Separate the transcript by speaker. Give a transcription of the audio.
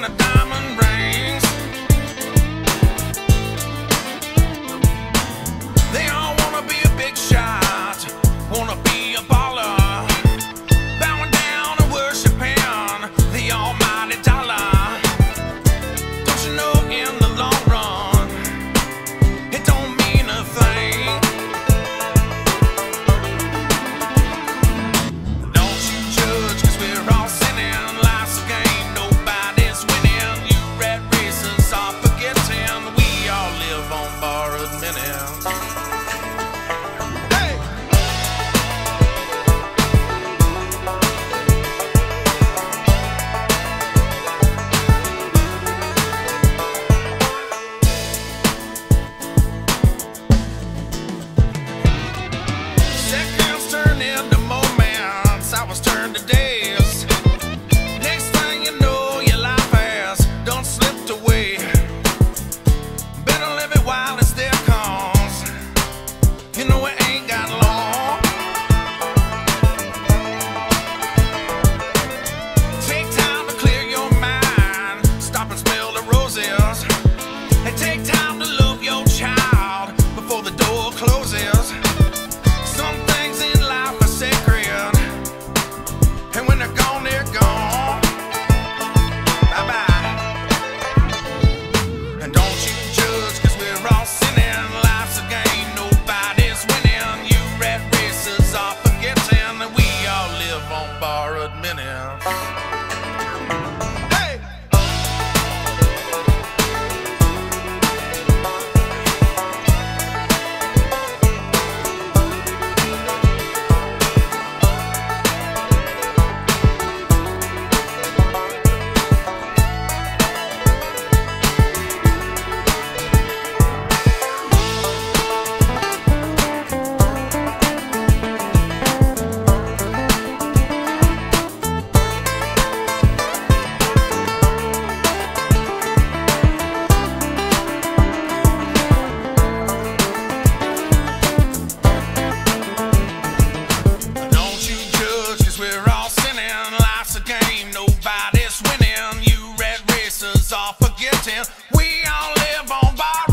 Speaker 1: gonna die. forgetting we all live on borrowed.